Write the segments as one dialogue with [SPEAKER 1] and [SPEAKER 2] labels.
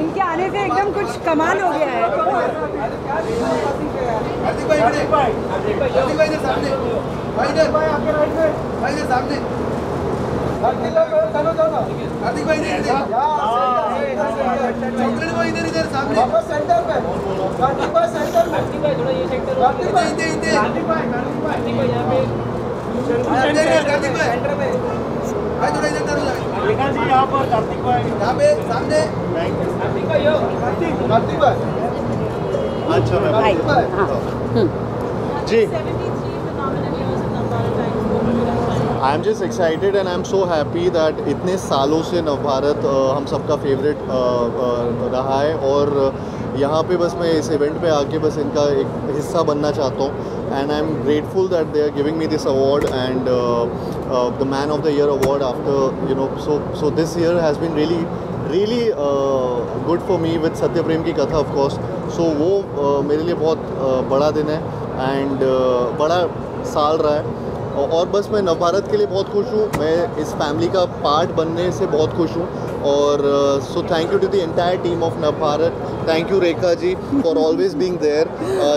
[SPEAKER 1] इनके आने से एकदम कुछ कमाल हो गया है
[SPEAKER 2] हार्दिक भाई हार्दिक सामने सामने हार्दिक भाई
[SPEAKER 3] सेंटर में कार्तिक भाई में
[SPEAKER 2] इधर इधर हार्दिक भाई कार्तिक भाई भाई थोड़ा इधर तरफ़ लगे
[SPEAKER 4] रेखा जी यहाँ पर कार्तिक भाई।
[SPEAKER 2] यहाँ पे सामने।
[SPEAKER 3] कार्तिक भाई।
[SPEAKER 4] अच्छा
[SPEAKER 1] भाई हाँ
[SPEAKER 4] जी
[SPEAKER 5] 73 phenomenal years of Nambara Times. What would you like to say?
[SPEAKER 4] I am just excited and I am so happy that इतने सालों से नवभारत हम सबका फेवरेट रहा है और यहाँ पे बस मैं इस इवेंट पे आके बस इनका एक हिस्सा बनना चाहता हूँ। And I am grateful that they are giving me this award and the man of the year award after you know so so this year has been really really good for me with Satya Prem की कथा of course so वो uh, मेरे लिए बहुत uh, बड़ा दिन है and बड़ा साल रहा है औ- और बस मैं नवभारत के लिए बहुत खुश हूँ। मैं इस फैमिली का पार्ट बनने से बहुत खुश हूँ। और so thank you to the entire team of Navbharat. Thank you Rekha ji for always being there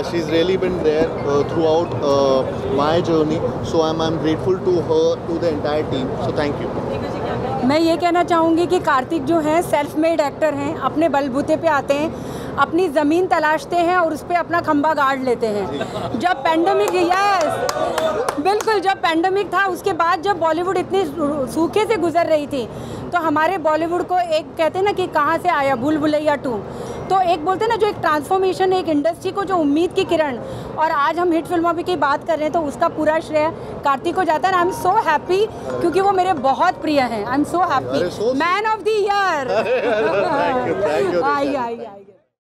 [SPEAKER 4] she is really been there throughout my journey so I am I am grateful to her to the entire team so thank you
[SPEAKER 1] मैं ये कहना चाहूँगी कि कार्तिक जो हैं self made actor हैं, अपने बलबूते पे आते हैं। अपनी ज़मीन तलाशते हैं और उस पर अपना खंबा गाड़ लेते हैं। जब पैंडमिक यस बिल्कुल जब पैंडमिक था उसके बाद जब बॉलीवुड इतनी सूखे से गुजर रही थी तो हमारे बॉलीवुड को एक कहते हैं ना कि कहाँ से आया भूल भुलैया टू। तो एक बोलते हैं ना जो एक ट्रांसफॉर्मेशन एक इंडस्ट्री को जो उम्मीद की किरण और आज हम हिट फ़िल्मों की बात कर रहे हैं तो उसका पूरा श्रेय कार्तिक को जाता है आई एम सो हैप्पी क्योंकि वो मेरे बहुत प्रिय हैं। I am so happy man of the year
[SPEAKER 4] Thank you,